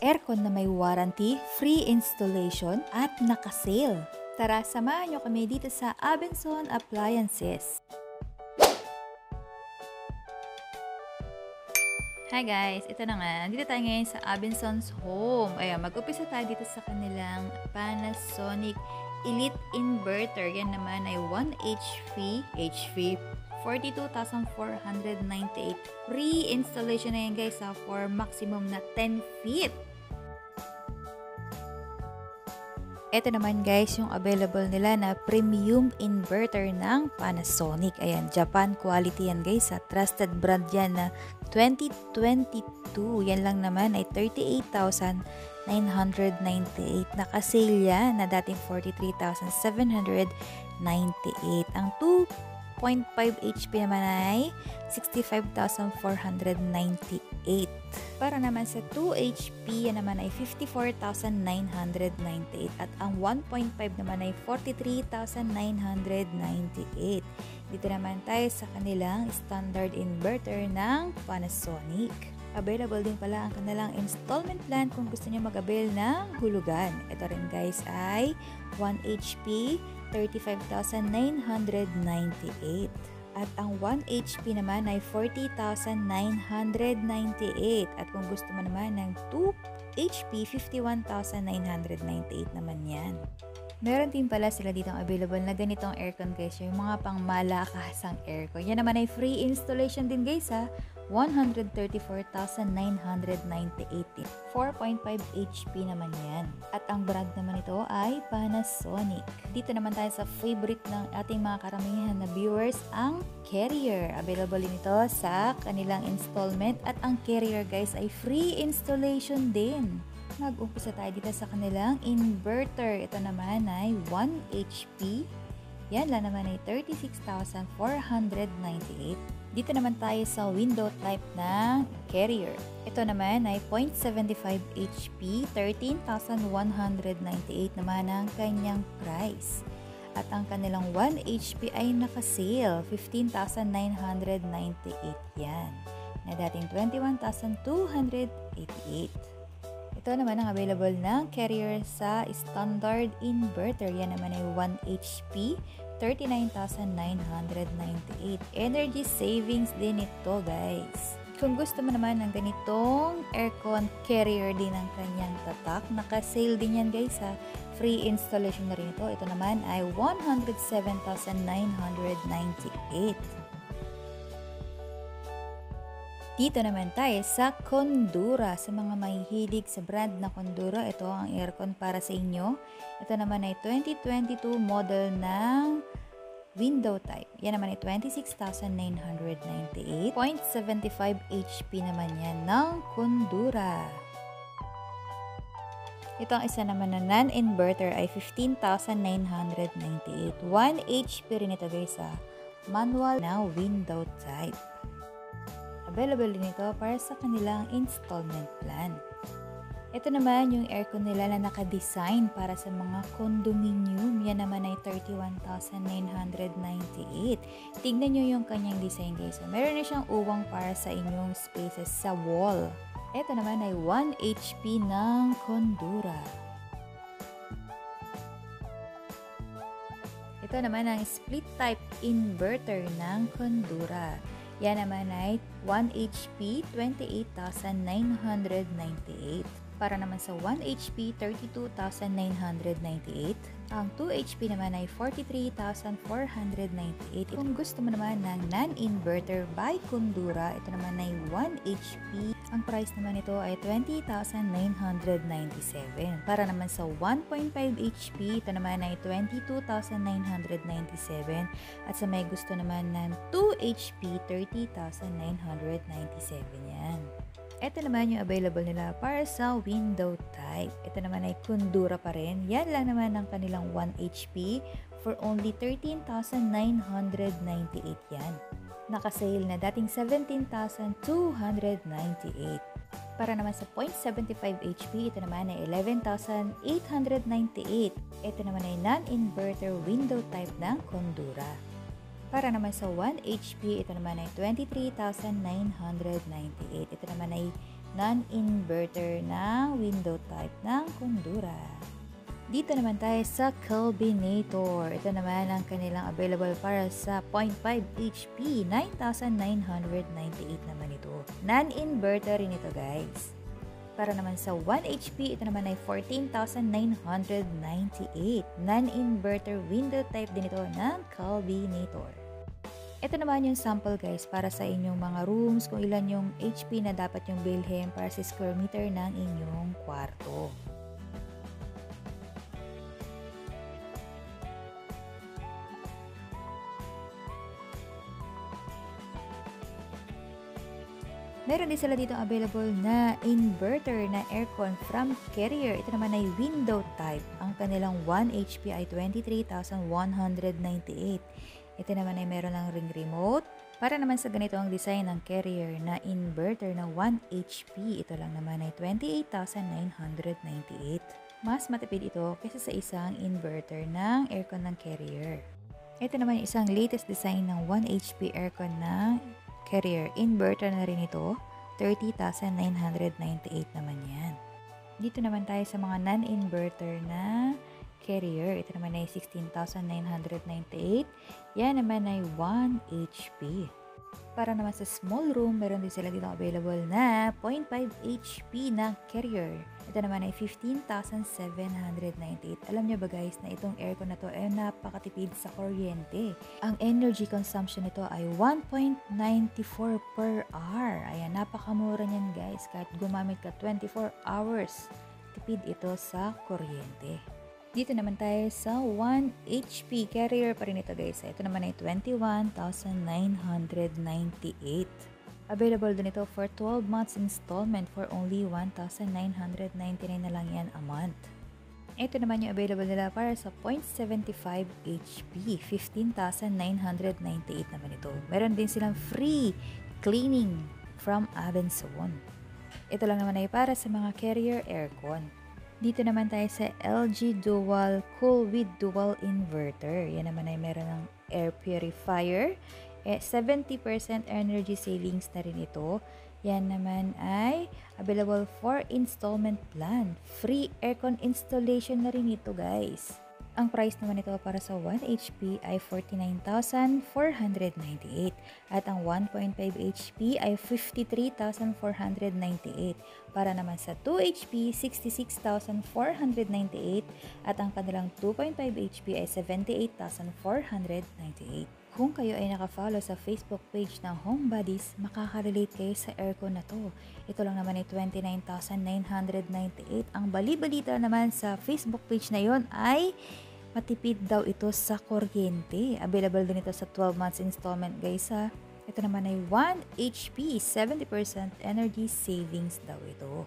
aircon na may warranty, free installation at naka-sale. Tara, samahan nyo kami dito sa Abenson Appliances. Hi guys! Ito na nga, nandito tayo ngayon sa Abinson's Home. Ayan, mag-upisa tayo dito sa kanilang Panasonic Elite Inverter. Yan naman ay 1 HP, HP 42,498. Free installation na yan guys ha, for maximum na 10 feet. Ito naman guys yung available nila na premium inverter ng Panasonic. Ayan, Japan quality yan guys. Sa trusted brand yan na 2022. Yan lang naman ay 38,998. Naka-sale yan na dating 43,798. Ang 2 0.5 HP naman ay 65,498. Para naman sa 2 HP, yan naman ay 54,998. At ang 1.5 naman ay 43,998. Dito naman tayo sa kanilang standard inverter ng Panasonic. Available din pala ang kanilang installment plan kung gusto niyo mag-avail ng hulugan. Ito rin guys ay 1 HP 35,998. At ang 1 HP naman ay 40,998. At kung gusto mo naman ng 2 HP, 51,998 naman yan. Meron din pala sila dito available na ganitong aircon guys, yung mga pang malakasang aircon. Yan naman ay free installation din guys ha. 134,998. 4.5 HP naman yan. At ang brand naman ito ay Panasonic. Dito naman tayo sa favorite ng ating mga karamihan na viewers, ang Carrier. Available din ito sa kanilang installment at ang Carrier guys ay free installation din. Mag-umpisa tayo dito sa kanilang inverter. Ito naman ay 1 HP. Yan lang naman ay 36,498. Dito naman tayo sa window type ng carrier. Ito naman ay 0.75 HP, 13,198 naman ang kanyang price. At ang kanilang 1 HP ay naka-sale, 15,998 yan. Na dating 21,288. Ito naman ang available ng carrier sa standard inverter. Yan naman ay 1 HP, 39,998. Energy savings din ito guys. Kung gusto mo naman ng ganitong aircon carrier din ang kanyang tatak, naka-sale din yan guys ha. Free installation na rin ito. Ito naman ay 107,998. Dito naman tayo sa Kondura. Sa mga mahihilig sa brand na Kondura, ito ang aircon para sa inyo. Ito naman ay 2022 model ng window type. Yan naman ay 26,998. 0.75 HP naman yan ng Kondura. Ito ang isa naman na non-inverter ay 15,998. 1 HP rin ito guys sa manual na window type. Available din ito para sa kanilang installment plan. Ito naman yung aircon nila na naka-design para sa mga condominium. Yan naman ay 31,998. Tignan nyo yung kanyang design guys. So, meron na siyang uwang para sa inyong spaces sa wall. Ito naman ay 1 HP ng Kondura. Ito naman ang split type inverter ng Kondura. Yan naman ay 1 HP, 28,998. Para naman sa 1 HP, 32,998. Ang 2 HP naman ay 43,498. Kung gusto mo naman ng non-inverter by Kundura, ito naman ay 1 HP. Ang price naman nito ay 20,997. Para naman sa 1.5 HP, ito naman ay 22,997. At sa may gusto naman ng 2 HP, 30,997 yan. Ito naman yung available nila para sa window type. Ito naman ay Kundura pa rin. Yan lang naman ang kanilang 1 HP for only 13,998 yan. Nakasale na dating 17,298. Para naman sa 0.75 HP, ito naman ay 11,898. Ito naman ay non-inverter window type ng Kondura. Para naman sa 1 HP, ito naman ay 23,998. Ito naman ay non-inverter na window type ng Kondura. Dito naman tayo sa Culbinator. Ito naman ang kanilang available para sa 0.5 HP. 9,998 naman ito. Non-inverter rin ito guys. Para naman sa 1 HP, ito naman ay 14,998. Non-inverter window type din ito ng Culbinator. Ito naman yung sample guys para sa inyong mga rooms kung ilan yung HP na dapat yung bilhin para sa square meter ng inyong kwarto. Meron din sila dito available na inverter na aircon from Carrier. Ito naman ay window type. Ang kanilang 1 HP ay 23,198. Ito naman ay meron ng ring remote. Para naman sa ganito ang design ng Carrier na inverter na 1 HP. Ito lang naman ay 28,998. Mas matipid ito kaysa sa isang inverter ng aircon ng Carrier. Ito naman isang latest design ng 1 HP aircon na Carrier. Inverter na rin ito. 30,998 naman yan. Dito naman tayo sa mga non-inverter na carrier. Ito naman ay 16,998. Yan naman ay 1 HP. Para naman sa small room, meron din sila dito available na 0.5 HP na carrier. Ito naman ay 15,798. Alam niyo ba guys na itong aircon na to ay napakatipid sa kuryente. Ang energy consumption nito ay 1.94 per hour. Ayan, napakamura niyan guys. Kahit gumamit ka 24 hours, tipid ito sa kuryente. Dito naman tayo sa 1 HP carrier pa rin ito guys. Ito naman ay 21,998. Available din ito for 12 months installment for only 1,999 na lang yan a month. Ito naman yung available nila para sa 0.75 HP. 15,998 naman ito. Meron din silang free cleaning from Abenson. Ito lang naman ay para sa mga carrier aircon. Dito naman tayo sa LG Dual Cool with Dual Inverter. Yan naman ay meron ng air purifier, eh, 70% energy savings na rin ito. Yan naman ay available for installment plan. Free aircon installation na rin ito guys. Ang price naman ito para sa 1 HP ay 49,498 at ang 1.5 HP ay 53,498. Para naman sa 2 HP, 66,498 at ang kanilang 2.5 HP ay 78,498. Kung kayo ay nakafollow sa Facebook page ng Home Buddies, makaka-relate kayo sa aircon na to. Ito lang naman ay 29,998. Ang bali-balita naman sa Facebook page na yon ay matipid daw ito sa kuryente. Available din ito sa 12 months installment guys ha. Ito naman ay 1 HP, 70% energy savings daw ito.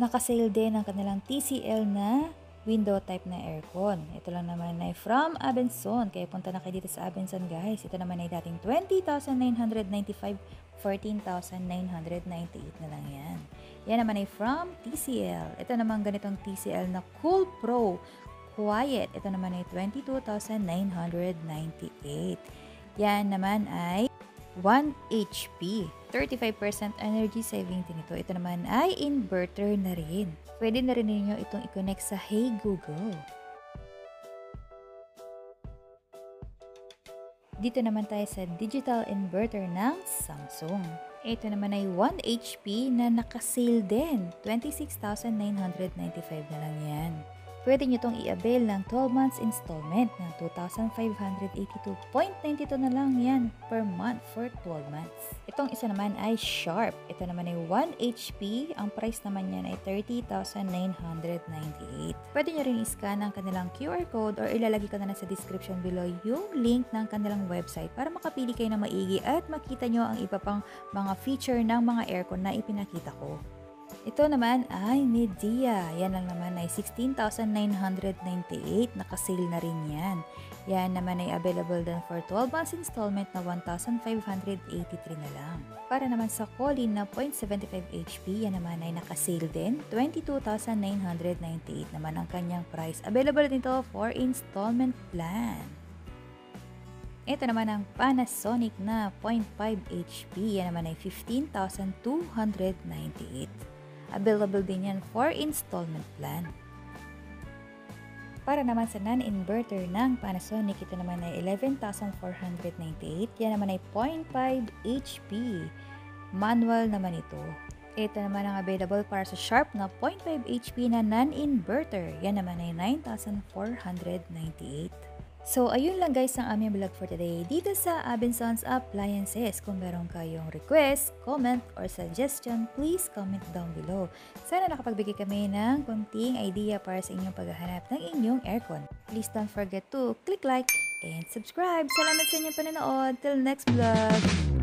Nakasale din ang kanilang TCL na window type na aircon. Ito lang naman ay from Abenson. Kaya punta na kayo dito sa Abenson guys. Ito naman ay dating 20,995, 14,998 na lang yan. Yan naman ay from TCL. Ito naman ganitong TCL na Cool Pro Quiet. Ito naman ay 22,998. Yan naman ay 1 HP. 35% energy saving din ito. Ito naman ay inverter na rin. Pwede na rin ninyo itong i-connect sa Hey Google. Dito naman tayo sa digital inverter ng Samsung. Ito naman ay 1 HP na naka-sale din. 26,995 na lang yan pwede nyo itong i-avail ng 12 months installment ng 2,582.92 na lang yan per month for 12 months. Itong isa naman ay Sharp. Ito naman ay 1 HP. Ang price naman yan ay 30,998. Pwede nyo rin i-scan ang kanilang QR code or ilalagay ko na lang sa description below yung link ng kanilang website para makapili kayo ng maigi at makita nyo ang iba pang mga feature ng mga aircon na ipinakita ko. Ito naman ay Medea. Yan lang naman ay 16,998. Nakasale na rin yan. Yan naman ay available din for 12 months installment na 1,583 na lang. Para naman sa Colin na 0.75 HP, yan naman ay nakasale din. 22,998 naman ang kanyang price. Available nito for installment plan. Ito naman ang Panasonic na 0.5 HP. Yan naman ay 15,298. Available din yan for installment plan. Para naman sa non-inverter ng Panasonic, ito naman ay 11,498. Yan naman ay 0.5 HP. Manual naman ito. Ito naman ang available para sa Sharp na 0.5 HP na non-inverter. Yan naman ay 9,498. So, ayun lang guys ang aming vlog for today dito sa Abensson's Appliances. Kung meron kayong request, comment, or suggestion, please comment down below. Sana nakapagbigay kami ng konting idea para sa inyong paghahanap ng inyong aircon. Please don't forget to click like and subscribe. Salamat sa inyong panonood. Till next vlog!